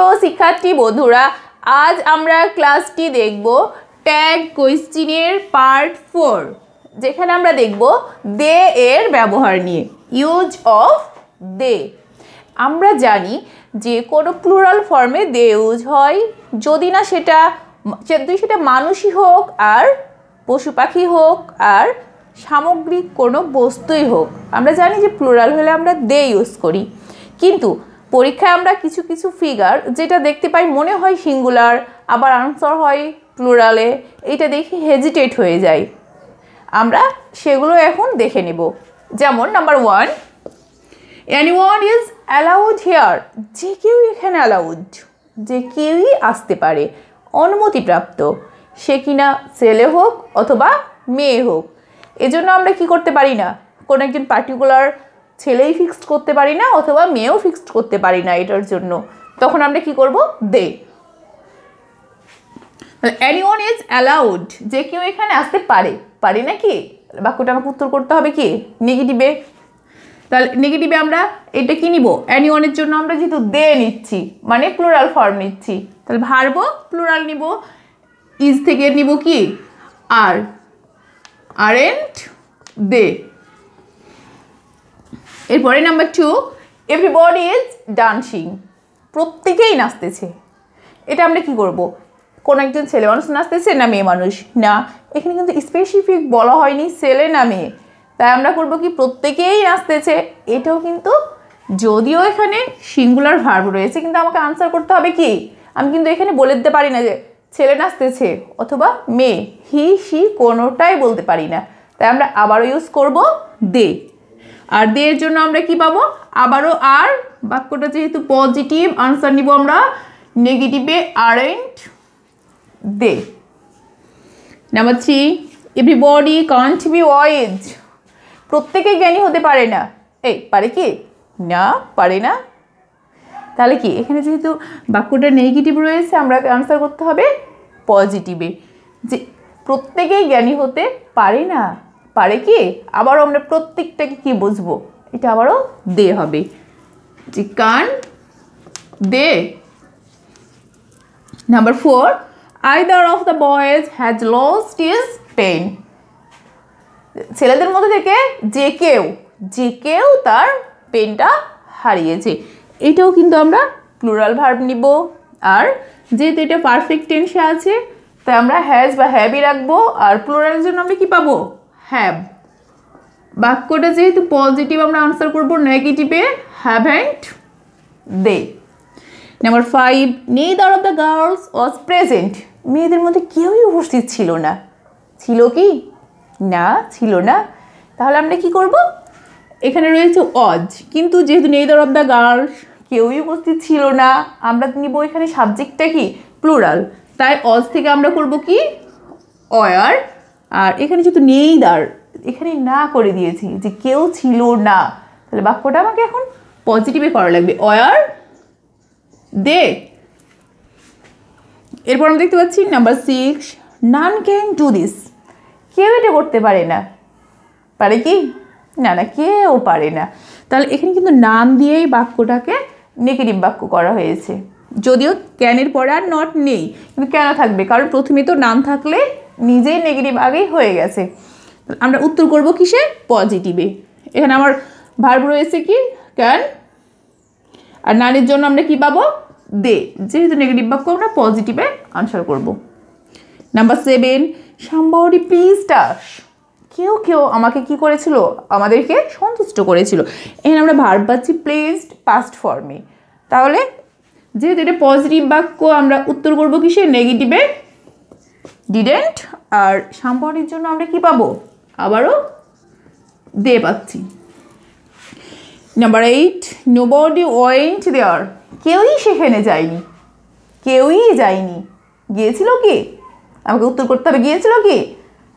তো শিক্ষার্থী বন্ধুরা, আজ আমরা ক্লাসটি দেখব ট্যাগ কোয়েশ্চিনের পার্ট ফোর যেখানে আমরা দেখব দে এর ব্যবহার নিয়ে ইউজ অফ দে। আমরা জানি যে কোনো প্লুরাল ফর্মে দে ইউজ হয়, যদি না সেটা, যদি সেটা মানুষই হোক আর পশু পাখি হোক আর সামগ্রিক কোনো বস্তুই হোক, আমরা জানি যে প্লুরাল হলে আমরা দে ইউজ করি। কিন্তু পরীক্ষায় আমরা কিছু কিছু ফিগার যেটা দেখতে পাই, মনে হয় সিঙ্গুলার আবার আনসার হয় প্লুরালে এটা দেখি হেজিটেট হয়ে যায় আমরা সেগুলো এখন দেখে নেব। যেমন number one one is allowed here যে কেউ এখানে অ্যালাউড যে কেউই আসতে পারে, অনুমতিপ্রাপ্ত। সে কিনা ছেলে হোক অথবা মেয়ে হোক। এজন্য আমরা কি করতে পারি না? কোনো একজন পার্টিকুলার ছেলেই ফিক্সড করতে পারি না অথবা মেয়েও ফিক্সড করতে পারি না এটার জন্য। তখন আমরা কি করব? দে। অ্যানিওয়ান ইজ অ্যালাউড যে কেউ এখানে আসতে পারে। পারে নাকি বাক্যটা আমাকে উত্তর করতে হবে কি? নেগেটিভে তাহলে নেগেটিভে আমরা এটা কি নিব? অ্যানিওয়ানের জন্য আমরা যেহেতু দে নিচ্ছি মানে প্লুরাল ফর্ম নিচ্ছি, তাহলে ভারবো প্লুরাল নিব। ইজ থেকে নিব কি? আর আরেন্ট দে। এরপরে number two everybody is dancing প্রত্যেকেই নাচতেছে। এটা আমরা কি করব? কোন একজন ছেলে মানুষ নাচতেছে না মেয়ে মানুষ? না। এখানে কিন্তু স্পেসিফিক বলা হয়নি ছেলে না মেয়ে। তাই আমরা করব কি? প্রত্যেকেই নাচতেছে। এটাও কিন্তু যদিও এখানে সিঙ্গুলার ভার্ব রয়েছে, কিন্তু আমাকে আনসার করতে হবে কি? আমি কিন্তু এখানে বলে দিতে পারি না যে ছেলে নাচতেছে অথবা মেয়ে। হি সি কোনোটাই বলতে পারি না। তাই আমরা আবারও ইউজ করব দে আর দে এর জন্য আমরা কি পাবো? আবারও আর বাক্যটা যেহেতু পজিটিভ আনসার নিব আমরা নেগেটিভে aren't they number three everybody can't be wise প্রত্যেকেই জ্ঞানী হতে পারে না। এই, পারে কি? না, পারে না। তাহলে কি? এখানে যেহেতু বাক্যটা নেগেটিভ রয়েছে, আমরা আনসার করতে হবে পজিটিভে যে প্রত্যেকেই জ্ঞানী হতে পারে না। পারে কি? আবারও আমরা প্রত্যেকটাকে কি বুঝব? এটা আবারও দে হবে। যে can they. Number four either of the boys has lost his pen ছেলেদের মধ্যে থেকে যে কেউ যে কেউ তার পেনটা হারিয়েছে। এটাও কিন্তু আমরা প্লুরাল ভার্ব নিব। আর যেহেতু এটা পারফেক্ট টেন্সে আছে, তাই আমরা হ্যাজ বা হ্যাবি রাখব। আর প্লুরালের জন্য আমরা কী পাবো? হ্যাভ বাক্যটা যেহেতু পজিটিভ আমরা আনসার করব নেগেটিভে haven't they number five neither of the girls was present মেয়েদের মধ্যে কেউই উপস্থিত ছিল না। ছিল কি? না, ছিল না। তাহলে আমরা কি করব? এখানে রয়েছে অজ কিন্তু যেহেতু নেইদার অফ দ্য গার্লস কেউই উপস্থিত ছিল না, আমরা নিব এখানে সাবজেক্টটা কি? প্লুরাল তাই অজ থেকে আমরা করব কি? অয়ার আর এখানে যেহেতু নেই নেইদার এখানে না করে দিয়েছি যে কেউ ছিল না। তাহলে বাক্যটা আমাকে এখন পজিটিভে করা লাগবে। Were they. এরপর আমরা দেখতে পাচ্ছি number six none can do this কেউ এটা করতে পারে না। পারে কি? না না, কেউ পারে না। তাহলে এখানে কিন্তু নাম দিয়েই বাক্যটাকে নেগেটিভ বাক্য করা হয়েছে। যদিও ক্যানের পরে আর নট নেই। কিন্তু কেন থাকবে, কারণ প্রথমে তো নাম থাকলে নিজেই নেগেটিভ আগেই হয়ে গেছে। আমরা উত্তর করব কিসে পজিটিভে এখানে আমার ভার্ব রয়েছে কি? ক্যান আর নানের জন্য আমরা কি পাবো? দে যেহেতু নেগেটিভ বাক্য, আমরা পজিটিভে আনসার করব। Number seven somebody please touch কেউ কেউ আমাকে কি করেছিল? আমাদেরকে সন্তুষ্ট করেছিল। এখানে আমরা ভার্ব পাচ্ছি প্লেসড পাস্ট ফর্মে তাহলে, যেহেতু এটা পজিটিভ বাক্য, আমরা উত্তর করব কিসে নেগেটিভে ডিডেন্ট আর সাম্পাউডির জন্য আমরা কি পাবো? আবারও দে পাচ্ছি। Number eight nobody went there কেউই সেখানে যায়নি। কেউই যায়নি। গিয়েছিল কি? আমাকে উত্তর করতে হবে, গিয়েছিল কি?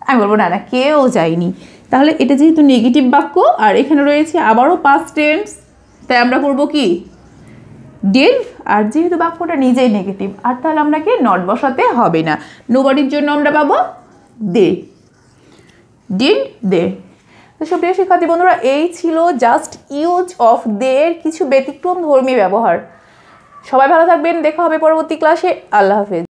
আমি বলব, না না, কেউ যায়নি। তাহলে এটা যেহেতু নেগেটিভ বাক্য, আর এখানে রয়েছে আবারও পাস্ট টেন্স তাই আমরা করব কি? ডিড আর যেহেতু বাক্যটা নিজেই নেগেটিভ আর তাহলে আপনাকে নট বসাতে হবে না? নোবডির জন্য আমরা পাবো দে। Deal they. তো সুপ্রিয় শিক্ষার্থী বন্ধুরা, এই ছিল জাস্ট ইউজ অফ দে এর কিছু ব্যতিক্রম ধর্মী ব্যবহার। সবাই ভালো থাকবেন, দেখা হবে পরবর্তী ক্লাসে আল্লাহ হাফেজ।